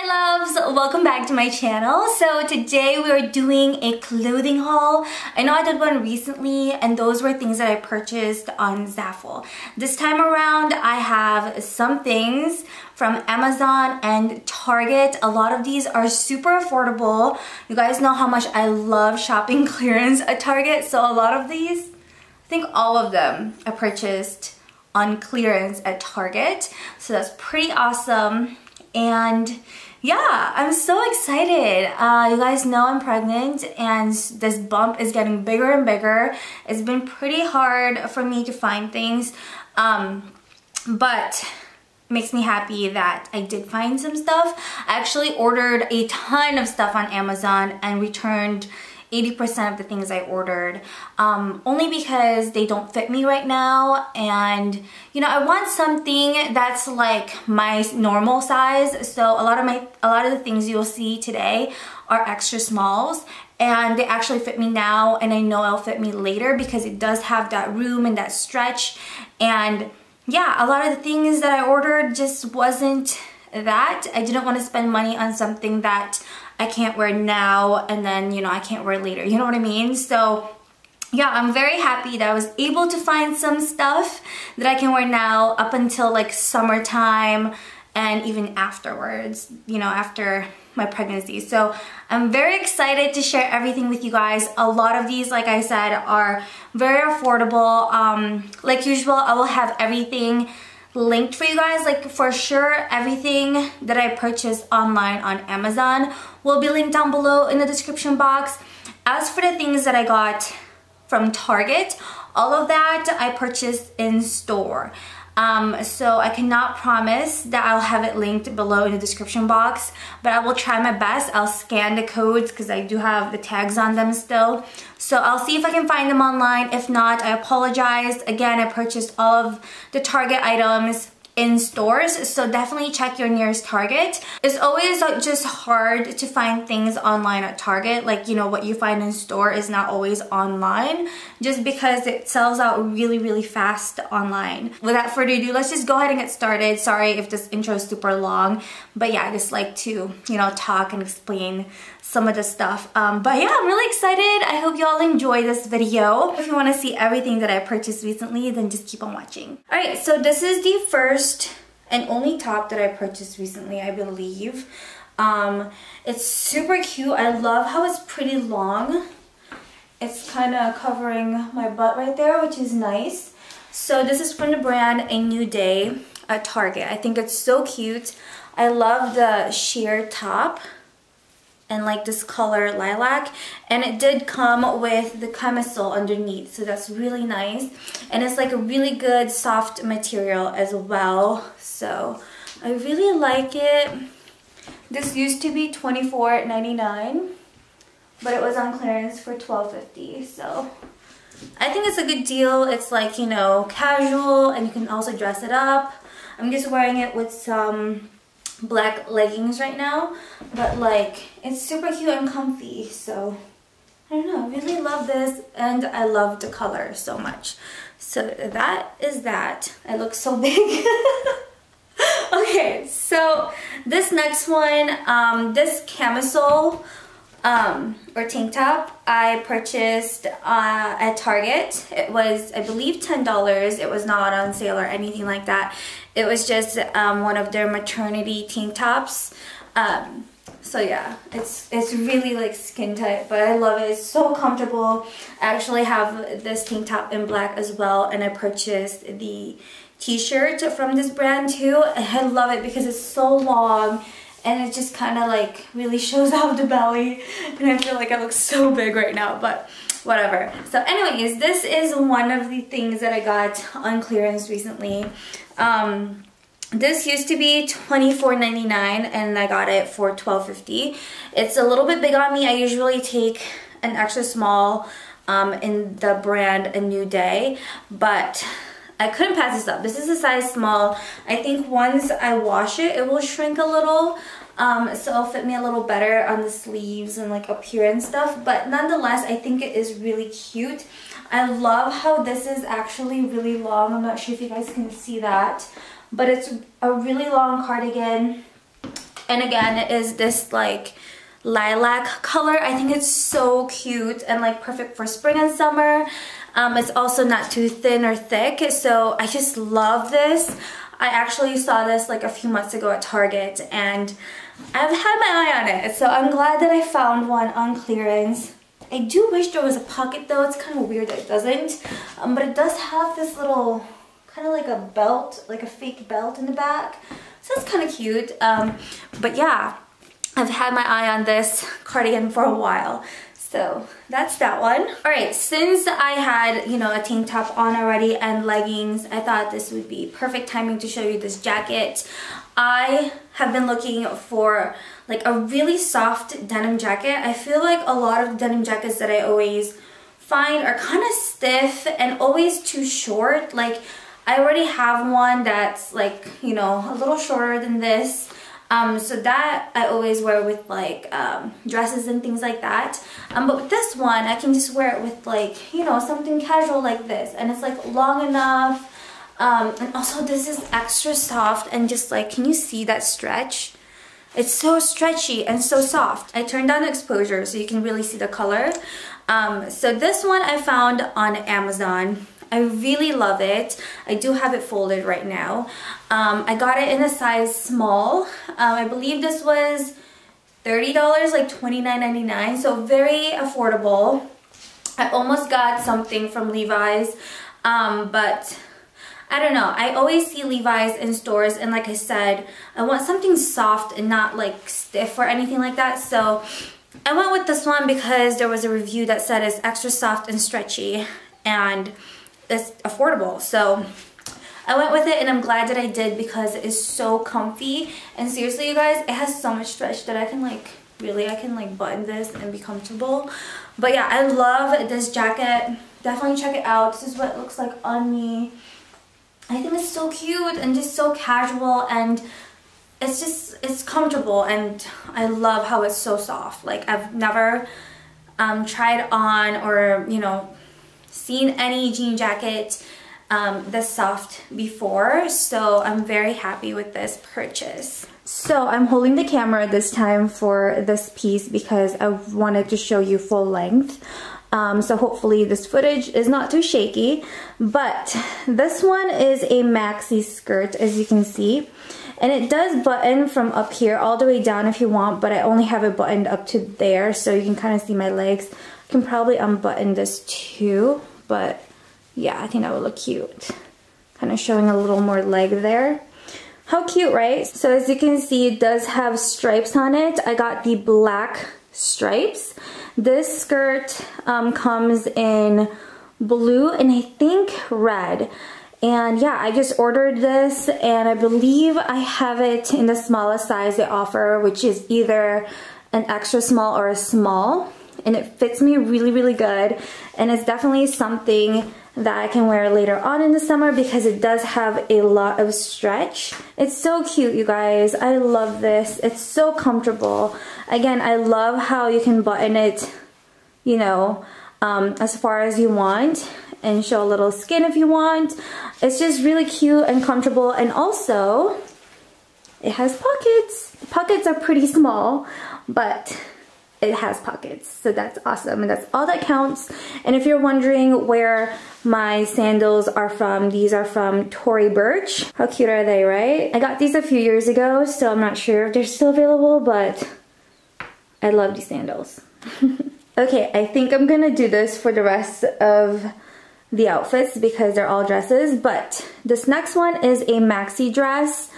Hi loves! Welcome back to my channel. So today we are doing a clothing haul. I know I did one recently and those were things that I purchased on Zaful. This time around I have some things from Amazon and Target. A lot of these are super affordable. You guys know how much I love shopping clearance at Target so a lot of these, I think all of them I purchased on clearance at Target. So that's pretty awesome. And yeah, I'm so excited. Uh, you guys know I'm pregnant and this bump is getting bigger and bigger. It's been pretty hard for me to find things, um, but makes me happy that I did find some stuff. I actually ordered a ton of stuff on Amazon and returned 80% of the things I ordered um, only because they don't fit me right now. And you know I want something that's like my normal size. So a lot of my a lot of the things you'll see today are extra smalls and they actually fit me now and I know it'll fit me later because it does have that room and that stretch. And yeah a lot of the things that I ordered just wasn't that. I didn't want to spend money on something that I can't wear now and then, you know, I can't wear later. You know what I mean? So yeah, I'm very happy that I was able to find some stuff that I can wear now up until like summertime and even afterwards, you know, after my pregnancy. So I'm very excited to share everything with you guys. A lot of these, like I said, are very affordable. Um, like usual, I will have everything linked for you guys. Like for sure, everything that I purchased online on Amazon will be linked down below in the description box. As for the things that I got from Target, all of that I purchased in store. Um, so I cannot promise that I'll have it linked below in the description box, but I will try my best. I'll scan the codes because I do have the tags on them still. So I'll see if I can find them online. If not, I apologize. Again, I purchased all of the Target items in stores so definitely check your nearest Target. It's always uh, just hard to find things online at Target like you know what you find in store is not always online just because it sells out really really fast online. Without further ado let's just go ahead and get started. Sorry if this intro is super long but yeah I just like to you know talk and explain some of the stuff. Um, but yeah, I'm really excited. I hope y'all enjoy this video. If you want to see everything that I purchased recently, then just keep on watching. Alright, so this is the first and only top that I purchased recently, I believe. Um, it's super cute. I love how it's pretty long. It's kind of covering my butt right there, which is nice. So this is from the brand A New Day at Target. I think it's so cute. I love the sheer top and like this color lilac and it did come with the camisole underneath so that's really nice. And it's like a really good soft material as well so I really like it. This used to be $24.99 but it was on clearance for $12.50 so I think it's a good deal. It's like you know casual and you can also dress it up. I'm just wearing it with some black leggings right now but like it's super cute and comfy so I don't know I really love this and I love the color so much. So that is that. I look so big. Okay so this next one um, this camisole um, or tank top I purchased uh, at Target. It was, I believe, $10. It was not on sale or anything like that. It was just um, one of their maternity tank tops. Um, so yeah, it's it's really like skin tight, but I love it. It's so comfortable. I actually have this tank top in black as well, and I purchased the t-shirt from this brand too. I love it because it's so long and it just kind of like really shows off the belly and I feel like I look so big right now but whatever so anyways this is one of the things that I got on clearance recently um, this used to be $24.99 and I got it for $12.50 it's a little bit big on me I usually take an extra small um, in the brand A New Day but I couldn't pass this up. This is a size small. I think once I wash it, it will shrink a little. Um, so it'll fit me a little better on the sleeves and like up here and stuff. But nonetheless, I think it is really cute. I love how this is actually really long. I'm not sure if you guys can see that. But it's a really long cardigan. And again, it is this like lilac color. I think it's so cute and like perfect for spring and summer. Um, it's also not too thin or thick, so I just love this. I actually saw this like a few months ago at Target and I've had my eye on it. So I'm glad that I found one on clearance. I do wish there was a pocket though. It's kind of weird that it doesn't. Um, but it does have this little, kind of like a belt, like a fake belt in the back. So it's kind of cute. Um, but yeah, I've had my eye on this cardigan for a while. So that's that one. All right, since I had, you know, a tank top on already and leggings, I thought this would be perfect timing to show you this jacket. I have been looking for like a really soft denim jacket. I feel like a lot of denim jackets that I always find are kind of stiff and always too short. Like I already have one that's like, you know, a little shorter than this um, so that I always wear with like um, dresses and things like that. Um, but with this one, I can just wear it with like, you know, something casual like this. And it's like long enough. Um, and also this is extra soft and just like, can you see that stretch? It's so stretchy and so soft. I turned down the exposure so you can really see the color. Um, so this one I found on Amazon. I really love it. I do have it folded right now. Um, I got it in a size small. Um, I believe this was $30, like $29.99, so very affordable. I almost got something from Levi's, um, but I don't know. I always see Levi's in stores and like I said, I want something soft and not like stiff or anything like that. So I went with this one because there was a review that said it's extra soft and stretchy and it's affordable. So I went with it and I'm glad that I did because it is so comfy. And seriously, you guys, it has so much stretch that I can like, really, I can like button this and be comfortable. But yeah, I love this jacket. Definitely check it out. This is what it looks like on me. I think it's so cute and just so casual and it's just, it's comfortable and I love how it's so soft. Like I've never um, tried on or, you know, seen any jean jacket um, this soft before so I'm very happy with this purchase. So I'm holding the camera this time for this piece because I wanted to show you full length. Um, so hopefully this footage is not too shaky. But this one is a maxi skirt as you can see. And it does button from up here all the way down if you want, but I only have it buttoned up to there so you can kind of see my legs. Can probably unbutton this too but yeah, I think that would look cute. Kind of showing a little more leg there. How cute, right? So as you can see, it does have stripes on it. I got the black stripes. This skirt um, comes in blue and I think red. And yeah, I just ordered this and I believe I have it in the smallest size they offer, which is either an extra small or a small and it fits me really, really good. And it's definitely something that I can wear later on in the summer because it does have a lot of stretch. It's so cute, you guys. I love this. It's so comfortable. Again, I love how you can button it, you know, um, as far as you want and show a little skin if you want. It's just really cute and comfortable and also it has pockets. Pockets are pretty small, but it has pockets. So that's awesome and that's all that counts. And if you're wondering where my sandals are from, these are from Tory Burch. How cute are they, right? I got these a few years ago, so I'm not sure if they're still available, but I love these sandals. okay, I think I'm gonna do this for the rest of the outfits because they're all dresses, but this next one is a maxi dress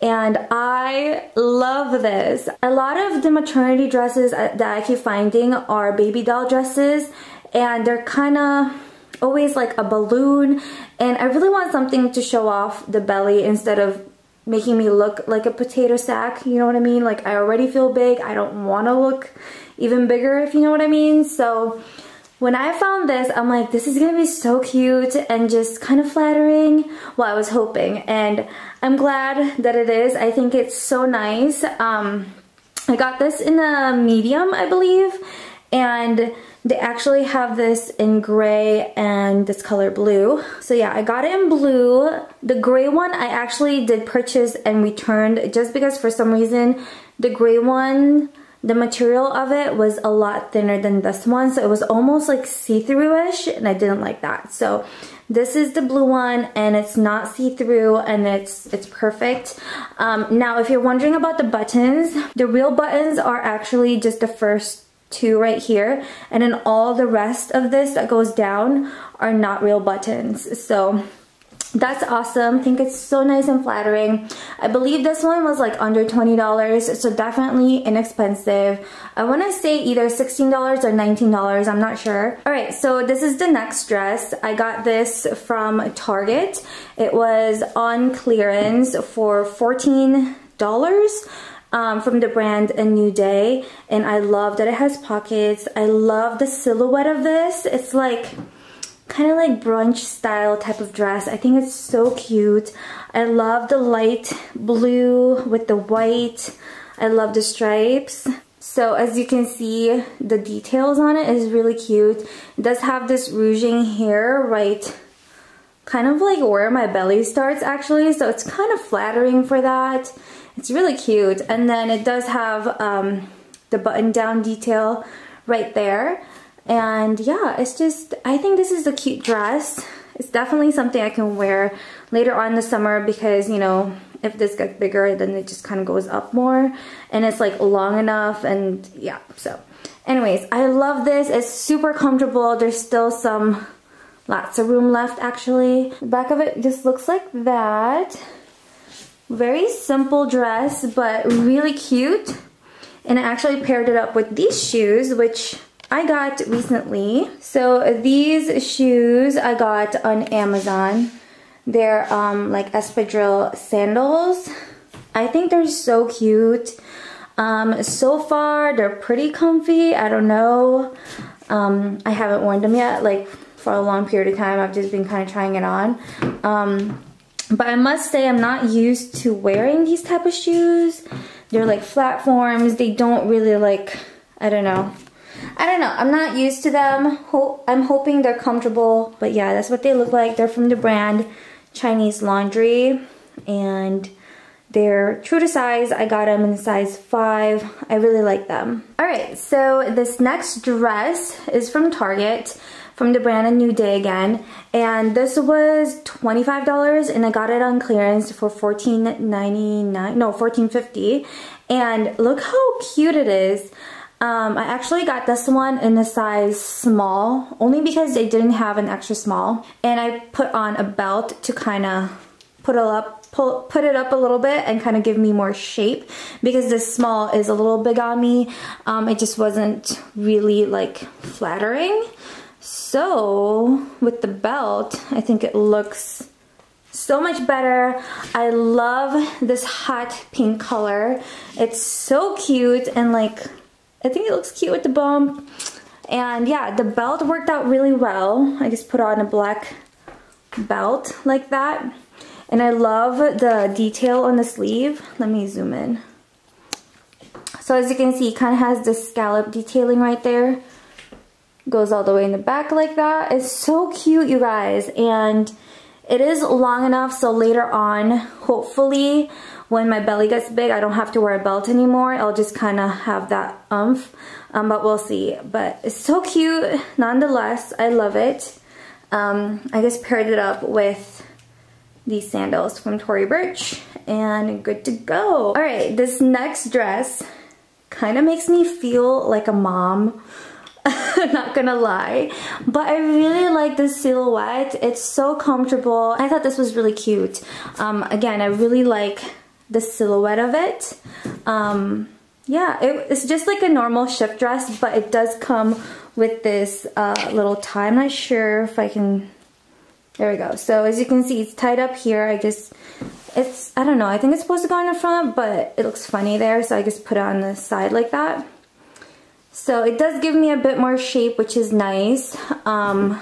and I love this. A lot of the maternity dresses uh, that I keep finding are baby doll dresses and they're kind of always like a balloon and I really want something to show off the belly instead of making me look like a potato sack, you know what I mean? Like I already feel big, I don't want to look even bigger if you know what I mean. So when I found this, I'm like, this is gonna be so cute and just kind of flattering. Well, I was hoping, and I'm glad that it is. I think it's so nice. Um, I got this in a medium, I believe, and they actually have this in gray and this color blue. So yeah, I got it in blue. The gray one I actually did purchase and returned just because for some reason the gray one, the material of it was a lot thinner than this one. So it was almost like see-through-ish and I didn't like that. So this is the blue one and it's not see-through and it's it's perfect. Um, now if you're wondering about the buttons, the real buttons are actually just the first two right here and then all the rest of this that goes down are not real buttons. So that's awesome. I think it's so nice and flattering. I believe this one was like under $20, so definitely inexpensive. I want to say either $16 or $19, I'm not sure. Alright, so this is the next dress. I got this from Target. It was on clearance for $14 um, from the brand A New Day, and I love that it has pockets. I love the silhouette of this. It's like kind of like brunch style type of dress. I think it's so cute. I love the light blue with the white. I love the stripes. So as you can see, the details on it is really cute. It does have this ruching here right kind of like where my belly starts actually. So it's kind of flattering for that. It's really cute. And then it does have um, the button down detail right there. And yeah, it's just, I think this is a cute dress. It's definitely something I can wear later on in the summer because, you know, if this gets bigger, then it just kind of goes up more. And it's like long enough and yeah, so. Anyways, I love this. It's super comfortable. There's still some, lots of room left actually. The back of it just looks like that. Very simple dress, but really cute. And I actually paired it up with these shoes, which I got recently. So these shoes I got on Amazon. They're um, like espadrille sandals. I think they're so cute. Um, so far, they're pretty comfy. I don't know. Um, I haven't worn them yet, like for a long period of time. I've just been kind of trying it on. Um, but I must say I'm not used to wearing these type of shoes. They're like flat forms. They don't really like, I don't know. I don't know. I'm not used to them. I'm hoping they're comfortable. But yeah, that's what they look like. They're from the brand Chinese Laundry. And they're true to size. I got them in size 5. I really like them. Alright, so this next dress is from Target from the brand A New Day again. And this was $25 and I got it on clearance for $14.99, no, $14.50. And look how cute it is. Um, I actually got this one in a size small, only because they didn't have an extra small. And I put on a belt to kind of put it up, pull, put it up a little bit and kind of give me more shape because this small is a little big on me. Um, it just wasn't really like flattering. So with the belt, I think it looks so much better. I love this hot pink color. It's so cute and like I think it looks cute with the bump. And yeah, the belt worked out really well. I just put on a black belt like that. And I love the detail on the sleeve. Let me zoom in. So as you can see, it kind of has this scallop detailing right there. Goes all the way in the back like that. It's so cute, you guys. And it is long enough so later on, hopefully, when my belly gets big, I don't have to wear a belt anymore. I'll just kind of have that umph, um, but we'll see. But it's so cute, nonetheless. I love it. Um, I just paired it up with these sandals from Tory Burch and good to go. All right, this next dress kind of makes me feel like a mom. not gonna lie but I really like this silhouette it's so comfortable I thought this was really cute um, again I really like the silhouette of it. Um, yeah, it, it's just like a normal shift dress, but it does come with this uh, little tie. I'm not sure if I can, there we go. So as you can see, it's tied up here. I just, it's, I don't know, I think it's supposed to go in the front, but it looks funny there, so I just put it on the side like that. So it does give me a bit more shape, which is nice. Um,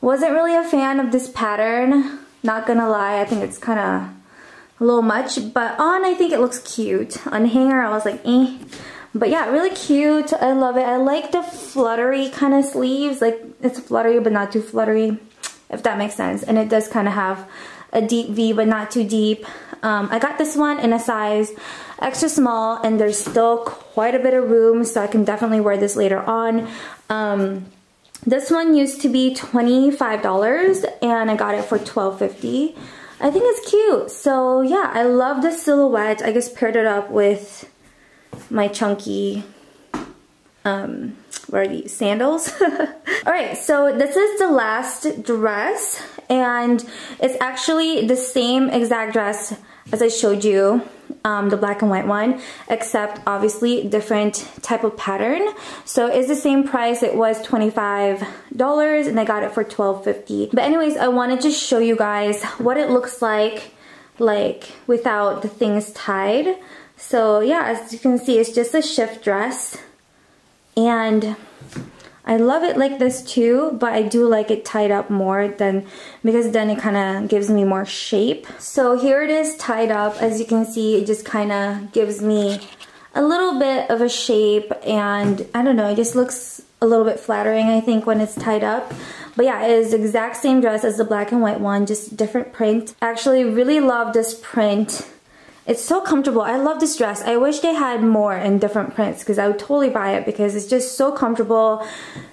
wasn't really a fan of this pattern, not gonna lie. I think it's kind of a little much, but on I think it looks cute. On hanger I was like, eh. But yeah, really cute. I love it. I like the fluttery kind of sleeves. Like it's fluttery but not too fluttery, if that makes sense. And it does kind of have a deep V but not too deep. Um, I got this one in a size extra small and there's still quite a bit of room so I can definitely wear this later on. Um, this one used to be $25 and I got it for $12.50. I think it's cute. So yeah, I love the silhouette. I just paired it up with my chunky, um, what are these, sandals? Alright, so this is the last dress and it's actually the same exact dress as I showed you, um, the black and white one, except obviously different type of pattern. So it's the same price. It was $25 and I got it for $12.50. But anyways, I wanted to show you guys what it looks like like without the things tied. So yeah, as you can see, it's just a shift dress and I love it like this too, but I do like it tied up more than because then it kind of gives me more shape. So here it is tied up. As you can see, it just kind of gives me a little bit of a shape and I don't know, it just looks a little bit flattering I think when it's tied up. But yeah, it is the exact same dress as the black and white one, just different print. I actually really love this print it's so comfortable. I love this dress. I wish they had more in different prints because I would totally buy it because it's just so comfortable.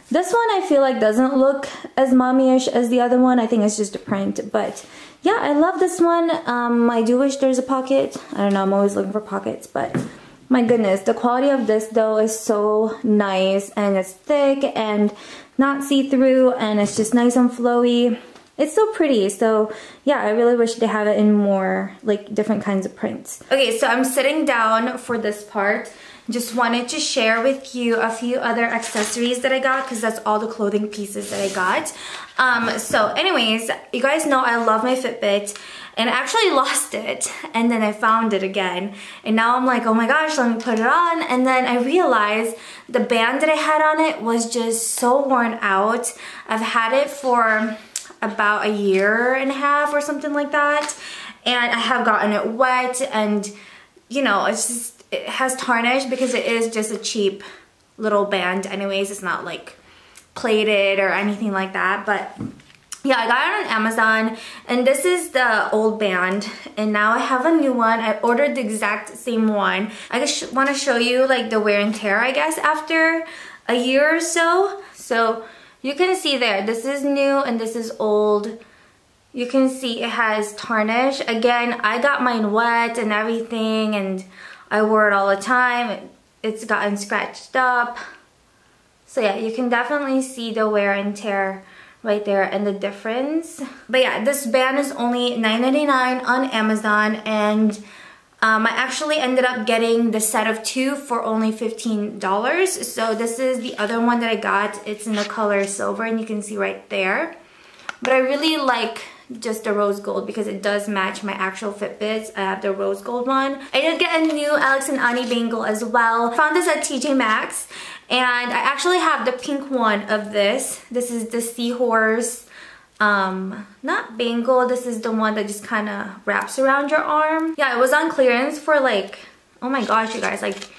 This one I feel like doesn't look as mommy-ish as the other one. I think it's just a print. But yeah, I love this one. Um, I do wish there's a pocket. I don't know, I'm always looking for pockets. But my goodness, the quality of this though is so nice. And it's thick and not see-through and it's just nice and flowy. It's so pretty. So yeah, I really wish they have it in more like different kinds of prints. Okay, so I'm sitting down for this part. Just wanted to share with you a few other accessories that I got because that's all the clothing pieces that I got. Um, so anyways, you guys know I love my Fitbit and I actually lost it and then I found it again and now I'm like oh my gosh let me put it on and then I realized the band that I had on it was just so worn out I've had it for about a year and a half or something like that. And I have gotten it wet and you know, it's just, it has tarnish because it is just a cheap little band anyways. It's not like plated or anything like that. But yeah, I got it on Amazon and this is the old band and now I have a new one. I ordered the exact same one. I just want to show you like the wear and tear I guess after a year or so. So you can see there, this is new and this is old. You can see it has tarnish. Again, I got mine wet and everything and I wore it all the time. It's gotten scratched up. So yeah, you can definitely see the wear and tear right there and the difference. But yeah, this band is only $9.99 on Amazon and um, I actually ended up getting the set of two for only $15. So this is the other one that I got. It's in the color silver and you can see right there. But I really like just the rose gold because it does match my actual Fitbits. I have the rose gold one. I did get a new Alex and Ani bangle as well. Found this at TJ Maxx and I actually have the pink one of this. This is the Seahorse um not bangle this is the one that just kind of wraps around your arm. Yeah it was on clearance for like oh my gosh you guys like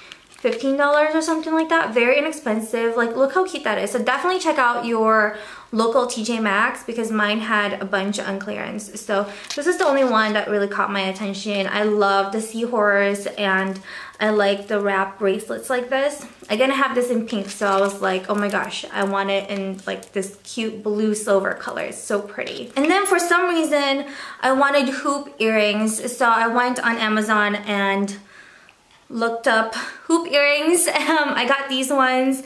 $15 or something like that very inexpensive like look how cute that is so definitely check out your local TJ Maxx because mine had a bunch on clearance so this is the only one that really caught my attention I love the seahorse and I like the wrap bracelets like this. Again, I have this in pink, so I was like, oh my gosh, I want it in like this cute blue silver color. It's so pretty. And then for some reason, I wanted hoop earrings, so I went on Amazon and looked up hoop earrings. Um, I got these ones.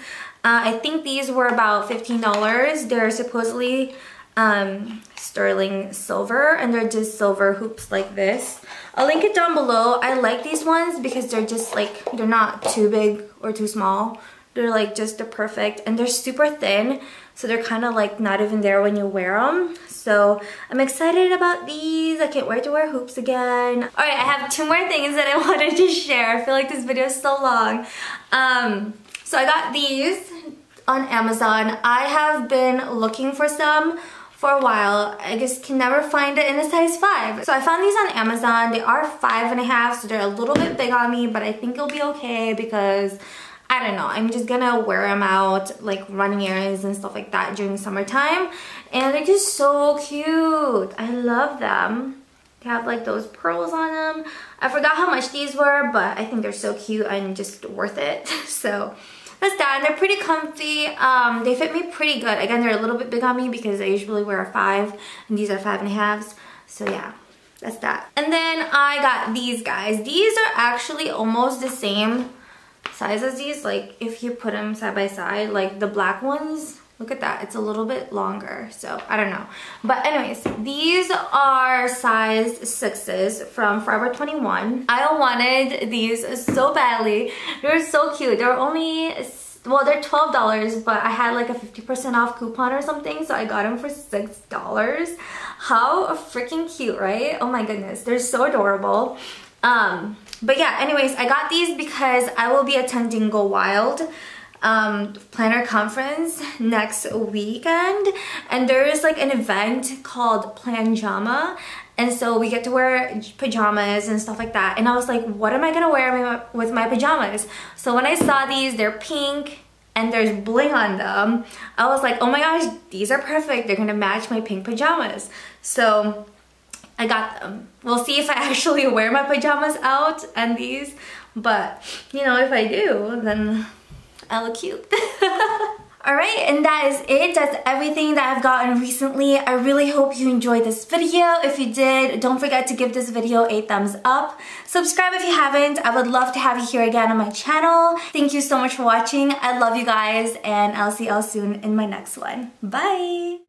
Uh, I think these were about $15. They're supposedly um, sterling silver and they're just silver hoops like this. I'll link it down below. I like these ones because they're just like, they're not too big or too small. They're like just the perfect and they're super thin. So they're kind of like not even there when you wear them. So I'm excited about these. I can't wait to wear hoops again. All right, I have two more things that I wanted to share. I feel like this video is so long. Um, so I got these on Amazon. I have been looking for some for a while. I just can never find it in a size 5. So I found these on Amazon. They are five and a half, so they're a little bit big on me, but I think it'll be okay because I don't know, I'm just gonna wear them out like running errands and stuff like that during summertime. And they're just so cute. I love them. They have like those pearls on them. I forgot how much these were, but I think they're so cute and just worth it. So that's that. And they're pretty comfy. Um, they fit me pretty good. Again, they're a little bit big on me because I usually wear a five and these are five and a halves. So yeah, that's that. And then I got these guys. These are actually almost the same size as these. Like if you put them side by side, like the black ones Look at that, it's a little bit longer, so I don't know. But anyways, these are size sixes from Forever 21. I wanted these so badly. They're so cute. They're only, well, they're $12, but I had like a 50% off coupon or something, so I got them for $6. How freaking cute, right? Oh my goodness, they're so adorable. Um, but yeah, anyways, I got these because I will be attending Go Wild um, planner conference next weekend. And there is like an event called Planjama. And so we get to wear pajamas and stuff like that. And I was like what am I gonna wear with my pajamas? So when I saw these they're pink and there's bling on them I was like oh my gosh these are perfect. They're gonna match my pink pajamas. So I got them. We'll see if I actually wear my pajamas out and these, but you know, if I do, then I look cute. Alright, and that is it. That's everything that I've gotten recently. I really hope you enjoyed this video. If you did, don't forget to give this video a thumbs up. Subscribe if you haven't. I would love to have you here again on my channel. Thank you so much for watching. I love you guys, and I'll see you all soon in my next one. Bye!